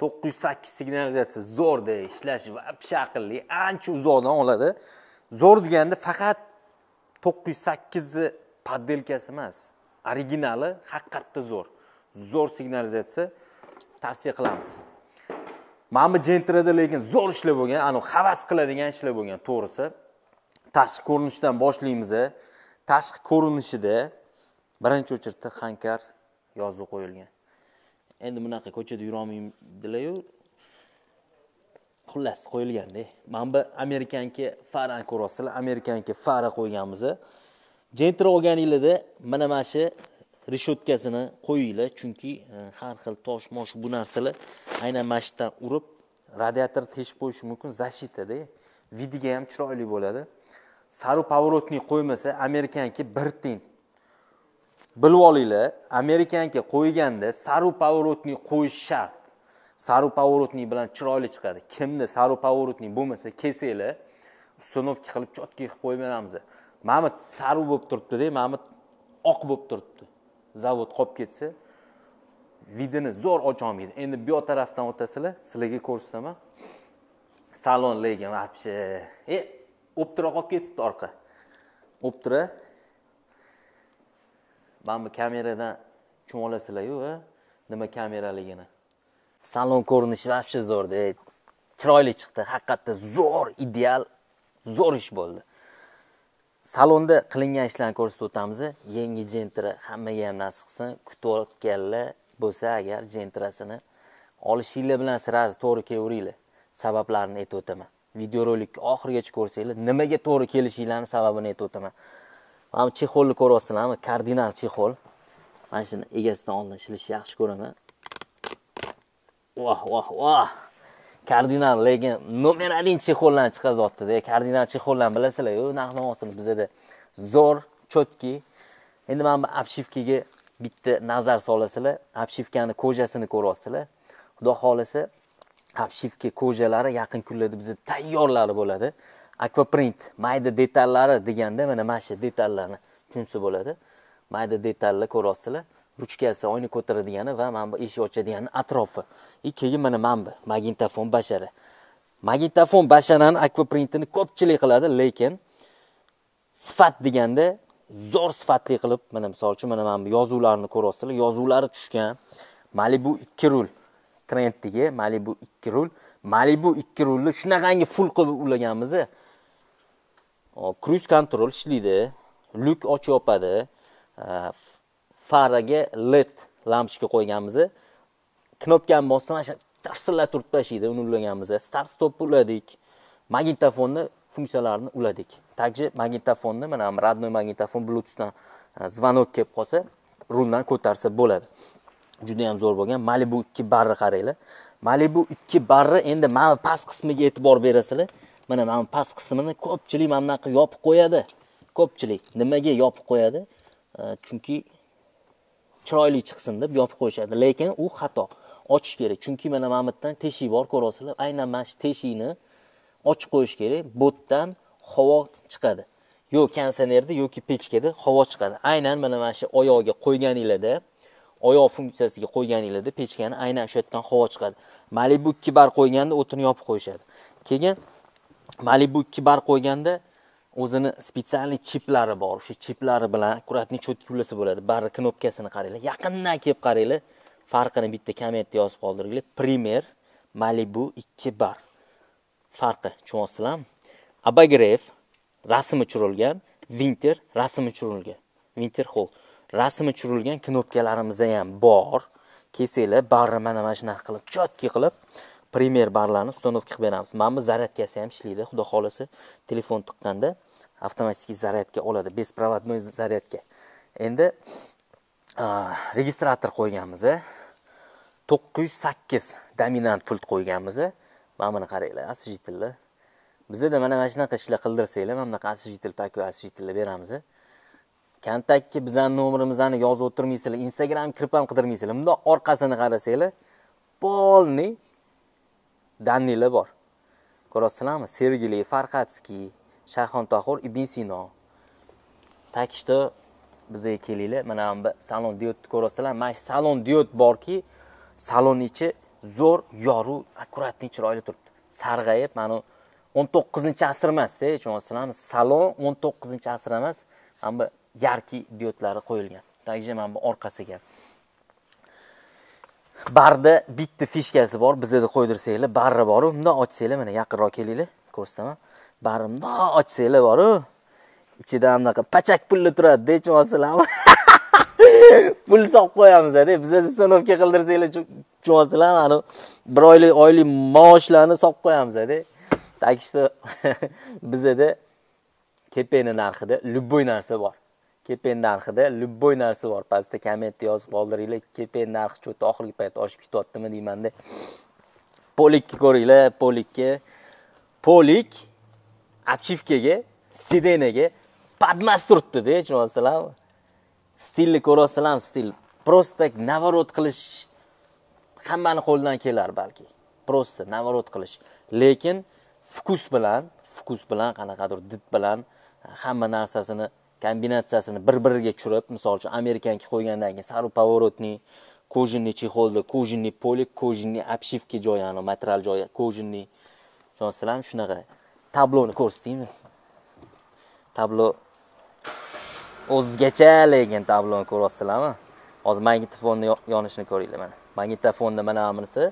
to'qqiz yuz sakkiz signalizatsiya zo'rda ishlash вообще aqlli ancha uzoqdan oladi. Zo'r deganda faqat to'qqiz yuz sakkizni poddelkasi emas originali haqiqatda zo'r. Zo'r signalizatsiya tavsiya qilamiz. Mana bu jentrada lekin zo'r ishlar bo'lgan anavi havas qiladigan ishlar bo'lgan to'g'risi. Tashqi ko'rinishdan boshlaymiz tashqi ko'rinishida birinchi o'chirda hankar yozuv qo'yilgan. Endi bunaqa ko'chada yurolmaydilaryu xullas qo'yilganda mana bu amerikanki farani ko'ryapsizlar amerikanki fara qo'yganmiz. Jentr olganinglarda mana mana shu reshetkasini qo'yinglar chunki e, har xil tosh mosh bu narsalar aynan mana shu yerdan urib radiator teshib qo'yishi mumkin zashitada vidiga ham chiroyli bo'ladi. Saru поворотный qo'ymasa amerikanki bir tiyin bilib olinglar amerikanka qo'yganda saru поворотный qo'yish shart. Saru поворотный bilan chiroyli chiqadi. Kimda saru поворотный bo'lmasa kelsanglar установка qilib четкий qilib qo'yib beramiz mana bu saru bo'lib turibdida mana bu oq bo'lib turibdi. Zavod qolib ketsa vidini zo'r ocholmaydi. Endi bu yoq tarafdan o'tasizlar sizlarga ko'rsataman. Salon lekin вообще e o'ptira qolib ketibdi orqa. O'ptira mana bu kameradan ko'rib olasizlaryu nima kameraligini? Salon ko'rinishi вообще zo'rda chiroyli chiqdi. Haqiqatda zo'r ideal zo'r ish bo'ldi. Salonda qilingan ishlarni ko'rsatib o'tamiz yangi jentra hammaga ham nasib qilsin. Kutayotganlar bo'lsa agar jentrasini olishinglar bilan сразу to'g'ri kelaveringlar. Sabablarini aytib o'taman. Videorolikni oxirigacha ko'rsanglar nimaga to'g'ri kelishinglarni sababini aytib o'taman. Mana bu chexolni ko'ryapsizlarmi kardinal chexol. Mana shuni egasidan oldin ishilishni yaxshi ko'raman. Voh voh voh kardinal lekin nomer один chexollarni chiqaryaptida kardinal chexollarni bilasizlarku narx navosini bizada zo'r cho'tki. Endi mana bu обшивкаga bitta nazar solasizlar обшивкani kojasini ko'ryapsizlar xudo xohlasa обшивка kojalari yaqin kunlarda bizda tayyorlari bo'ladi. Akvaprint mayda detallari deganda mana mana shu detallarni tushunsa bo'ladi. Mayda detallar ko'ryapsizlar ruchkasi oyni ko'taradigani va mana bu eshik ochadigani atrofi. И keyin mana mana bu magnitofon bashara. Magnitofon basharani akvaprintini ko'pchilik qiladi lekin sifat deganda zo'r sifatli qilib mana misol uchun mana mana bu yozuvlarni ko'ryapsizlar yozuvlari tushgan malibu ikki rul trenddagi malibu ikki rul. Malibu ikki rulni shunaqangi ful qilib ulaganmiz kruz kontrol ishlaydi lyuk ochib yopadi. Faraga led lampochka qo'yganmiz. Knopkani bossam mana shu tarsillab tashlaydi uni ulaganmiz. Start stopni uladik. Magnitofonni funksiyalarini uladik. Также magnitofonni mana родной magnitofon bluetoothdan звонок kelib qolsa ruldan ko'tarsa bo'ladi. Juda yam zo'r bo'lgan. Malibu ikki barri qaranglar. Malibu ikki barri endi mana past qismiga e'tibor berasizlar mana mana past qismini ko'pchilik mana bunaqa yopib qo'yadi. Ko'pchilik nimaga yopib qo'yadi? E, chunki chiroyli chiqsin deb yopib qo'yishadi. Lekin u xato ochish kerak. Chunki mana mana bu yerdan teshik bor ko'ryapsizlar aynan mana shu teshikni ochib qo'yish kerak. Bo'tdan havo chiqadi. Yo konditsionerda yoki pechkada havo chiqadi. Aynan mana mana shu oyog'iga qo'yganinglarda oyoq funksiyasiga qo'yganinglarda pechkani aynan shu yerdan havo chiqadi. Malibu ikki bar qo'yganda o'tini yopib qo'yishadi. Keyin malibu ikki bar qo'yganda o'zini spetsialniy chiplari bor. O'sha chiplari bilan аккуратный четкий bo'ladi. Bari knopkasini qaranglar. Yaqindan kelib qaranglar. Farqini bitta kommentda yozib qoldiringlar primer malibu ikki bar. Farqi tushunyapsizlarmi abagrev rasmi tushirilgan. Vinter rasmi tushirilgan. Vinter hol rasmi tushirilgan knopkalarimiz ham bor. Kelsanglar barri mana mana shunaqa qilib четкий qilib primer barlarni установка qilib beramiz. Mana bu zaryadkasi ham ishlaydi. Xudo xohlasa telefon tiqqanda avtomatik zaryadka oladi. Беспроводной zaryadka. Endi registrator qo'yganmiz to'qqiz yuz sakkiz dominant pult qo'yganmiz mana buni qaranglar освещительlar bizada mana mana shunaqa ishlar qildirsanglar mana bunaqa освещитель такой освещительlar beramiz kontaktga bizani nomerimizni yozib o'tirmaysizlar instagram kirib ham qidirmaysizlar. Bundoq orqasini qarasanglar полный данныйlar bor. Ko'rasizlarmi? Sergeli farqatskiy shayxontohur ibn sino. Takishda bizga kelinglar. Mana bu salon diodni ko'ryapsizlar mana shu salon diod borki salon ichi zo'r yorug' akkuratni chiroyli turibdi. Sarg'ayib mana o'n to'qqizinchi asr emasda tushunyapsizlarmi? Salon o'n to'qqizinchi asr emas. Mana bu yarki diodlari qo'yilgan. Tagiga mana bu orqasiga. Barda bitta fishkasi bor. Bizada qo'ydirsanglar barri boru. Bundoq ochsanglar mana yaqinroq kelinglar ko'rsataman. Barri bundoq ochsanglar boru. Ichida anaqa pachak pulli turadi hech bo'lmasalarmi pul solib qo'yamizda bizada uстановка qildirsanglar tushunyapsizlarmi ani bir oylik oylik maoshlarni solib qo'yamizda так что bizada kepeni narxida любой narsa bor. Kepen narxida любой narsa bor. Pastda kommentda yozib qoldiringlar kepen narxi что oxirgi payt oshib ketyaptimi deymanda. Polikni ko'ringlar polikka. Polik обшивкаga sidenaga подмас turibdida tushunayapsizlarmi stilni ko'ryapsizlarmi stil? Просто наворот qilish hammani qo'lidan kelar balki. Просто наворот qilish. Lekin fukus bilan fukus bilan qanaqadir did bilan hamma narsasini kombinatsiyasini bir biriga tushirib misol uchun amerikanki qo'ygandan keyin saru поворотный кожаный чехолda кожаный полик кожаный обшивка joyi material joyi кожаный tushunyapsizlarmi shunaqa tabloni ko'rsataymi tablo o'zgacha lekin tabloni ko'ryapsizlarmi hozir magnitofonni yonishini ko'ringlar mana. Magnitofonda mana bunisi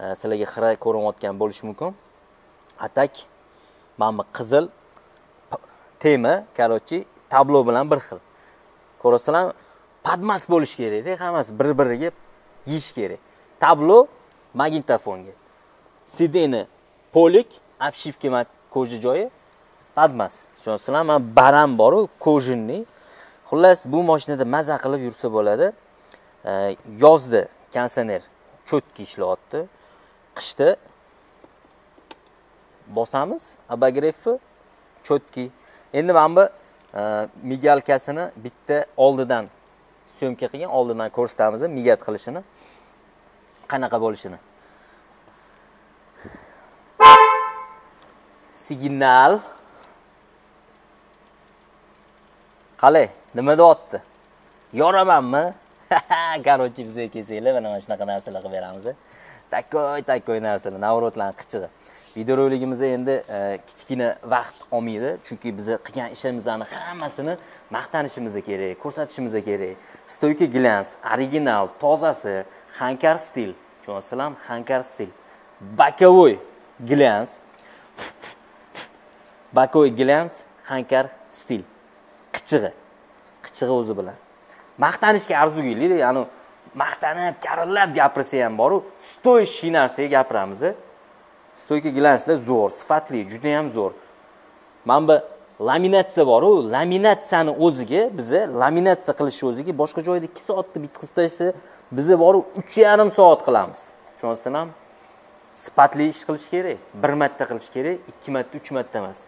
e, sizlarga xira ko'rinayotgan bo'lishi mumkin. Atak mana bu qizil tema короче tablo bilan bir xil. Ko'ryapsizlarmi подмас bo'lishi kerakda hammasi bir biriga yeyish kerak. Tablo magnitofonga. Sideni polik обшивка koji joyi подмас tushunyapsizlarmi mana baram boru kojinniy xullas bu mashinada maza qilib yursa bo'ladi. Yozda konsioner cho'tki ishlayapti. Qishda bosamiz обогревni cho'tki. Endi mana bu migalkasini bitta oldidan syomka qilgan oldidan ko'rsatamiz migat qilishini. Qanaqa bo'lishini? Signal. Qalay nima deyapti yoramanmi? Короче bizga kelsanglar mana mana shunaqa narsalar qilib beramiz takkoy takkoy narsalar navrotlarni qichig'i. Videorolikimizda endi e, kichkina vaqt olmaydi. Chunki biz qilgan ishimizni hammasini maqtanishimiz kerak ko'rsatishimiz kerak. Stoyka glans original tozasi hankar stil. Tushunyapsizlarmi hankar stil. Боковой glans. Боковой glans hankar stil. Qichig'i. Qichig'i o'zi bilan. Maqtanishga arzigulik ya'ni maqtanib karillab gapirsa ham boru stoящий narsaga gapiramiz stoyka glanslar zo'r sifatli juda yam zo'r mana bu laminatsiya boru laminatsiyani o'ziga biza laminatsiya qilishni o'ziga boshqa joyda ikki soatda bitkazib tashlasa biza borib uch yarim soat qilamiz tushunyapsizlarmi sifatli ish qilish kerak bir marta qilish kerak ikki marta uch marta emas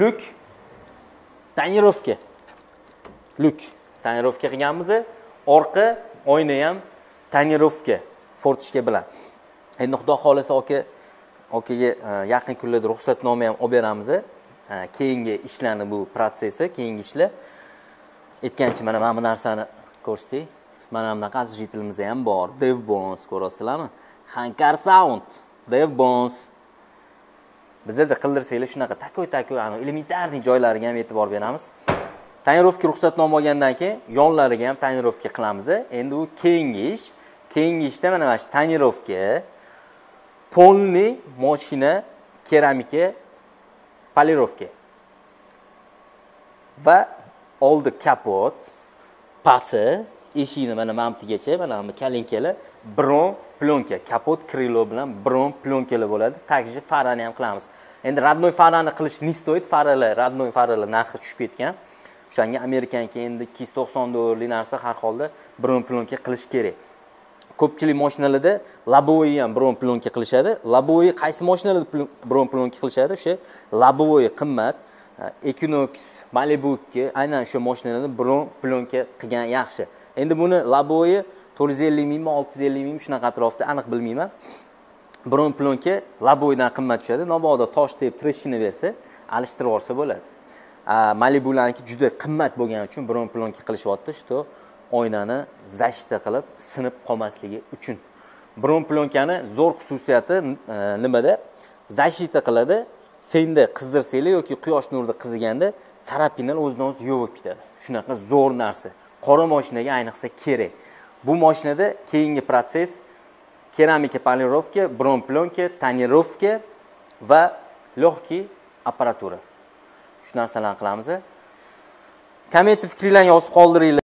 lyuk tonirovka lyuk tonirovka qilganmiz orqa oyna ham tonirovka fortishka bilan endi xudo xohlasa aka okaga e, yaqin kunlarda ruxsatnoma ham olib beramiz e, keyingi ishlarni bu protsessi keyingi ishlar aytgancha mana mana bu narsani ko'rsatdik mana bunaqa освещителimiz ham bor. Dev bons ko'ryapsizlarmi hankar sound dev bons bizada qildirsanglar shunaqa takoy takoy elementarniy joylariga ham e'tibor beramiz. Tonirovka ruxsatnoma olgandan keyin yonlariga ham tonirovka qilamiz endi u keyingi ish. Keyingi ishda mana mana shu tonirovka полный moshina keramika polirovka va oldi kapot pasi eshikni mana mana butigacha mana bu kalinkalar bron plyonka kapot krilo bilan bron plyonkalar bo'ladi. Также farani ham qilamiz. Endi родной farani qilish не стоит faralar родной faralar narxi tushib ketgan. O'shanga amerikaniki endi ikki yuz to'qson dollarlik narsa har holda bron plyonka qilish kerak. Ko'pchilik mashinalarda лобовой ham bron plyonka qilishadi. Лобовой qaysi mashinalarda bron plyonka qilishadi? O'sha лобовой qimmat e, equinox malibu aynan o'sha mashinalarda bron plyonka qilgan yaxshi. Endi buni лобовойi to'rt yuz ellik mingmi olti yuz ellik mingmi shunaqa atrofda aniq bilmayman. Bron plyonka лобовойdan qimmat tushadi. Mabodo tosh tep treshina bersa alishtirib yuborsa bo'ladi. Malibularniki juda qimmat bo'lgani uchun biron plyonka qilishyapti. Что oynani zashta qilib sinib qolmasligi uchun. Bron plyonkani zo'r xususiyati e, nimada? Zashita qiladi fenda qizdirsanglar yoki quyosh nurida qiziganda sarapinlar o'zidan o'zi yo'q bo'lib ketadi. Shunaqa zo'r narsa. Qora moshinaga ayniqsa kerak. Bu mashinada keyingi protsess keramika polirovka bron plyonka tonirovka va легкий apparatura shu narsalarni qilamiz kommentni fikringlarni yozib qoldiringlar.